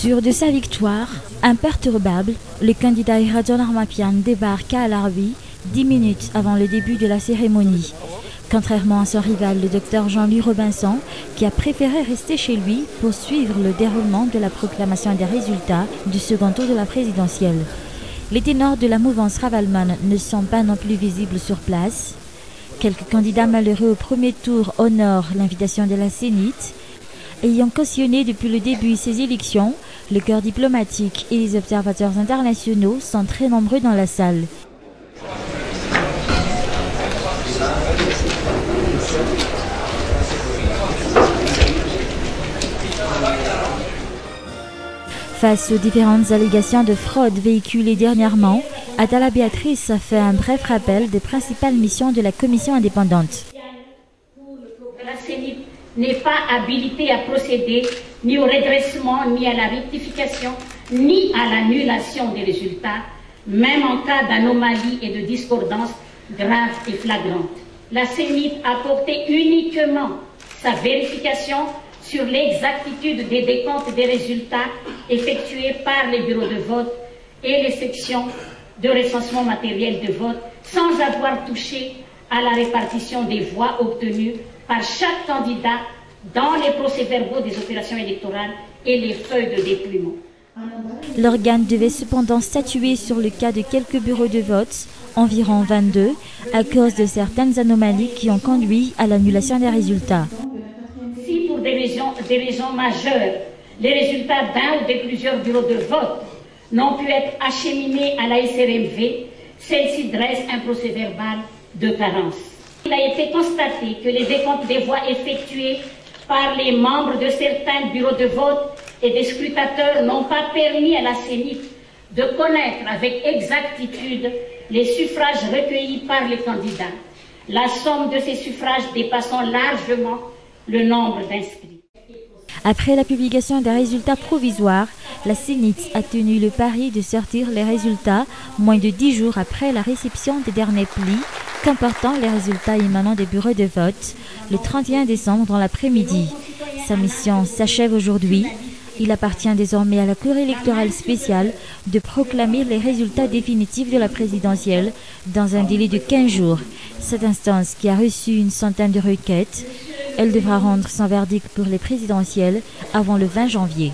Sûr de sa victoire, imperturbable, le candidat Iradjon Armapian débarque à Larbi dix minutes avant le début de la cérémonie. Contrairement à son rival, le docteur Jean-Louis Robinson, qui a préféré rester chez lui pour suivre le déroulement de la proclamation des résultats du second tour de la présidentielle. Les ténors de la mouvance Ravalman ne sont pas non plus visibles sur place. Quelques candidats malheureux au premier tour honorent l'invitation de la Sénite. Ayant cautionné depuis le début ces élections, le cœur diplomatique et les observateurs internationaux sont très nombreux dans la salle. Face aux différentes allégations de fraude véhiculées dernièrement, Atala Béatrice a fait un bref rappel des principales missions de la commission indépendante. N'est pas habilitée à procéder ni au redressement, ni à la rectification, ni à l'annulation des résultats, même en cas d'anomalie et de discordance graves et flagrantes. La CENIP a porté uniquement sa vérification sur l'exactitude des décomptes des résultats effectués par les bureaux de vote et les sections de recensement matériel de vote sans avoir touché à la répartition des voix obtenues par chaque candidat dans les procès-verbaux des opérations électorales et les feuilles de dépouillement. L'organe devait cependant statuer sur le cas de quelques bureaux de vote, environ 22, à cause de certaines anomalies qui ont conduit à l'annulation des résultats des raisons, des raisons majeures, les résultats d'un ou de plusieurs bureaux de vote n'ont pu être acheminés à la SRMV, celle-ci dresse un procès verbal de carence. Il a été constaté que les décomptes des voix effectués par les membres de certains bureaux de vote et des scrutateurs n'ont pas permis à la CENIF de connaître avec exactitude les suffrages recueillis par les candidats, la somme de ces suffrages dépassant largement le nombre d'inscrits. Après la publication des résultats provisoires, la CENIT a tenu le pari de sortir les résultats moins de dix jours après la réception des derniers plis comportant les résultats émanant des bureaux de vote le 31 décembre dans l'après-midi. Sa mission s'achève aujourd'hui. Il appartient désormais à la Cour électorale spéciale de proclamer les résultats définitifs de la présidentielle dans un délai de 15 jours. Cette instance, qui a reçu une centaine de requêtes, elle devra rendre son verdict pour les présidentielles avant le 20 janvier.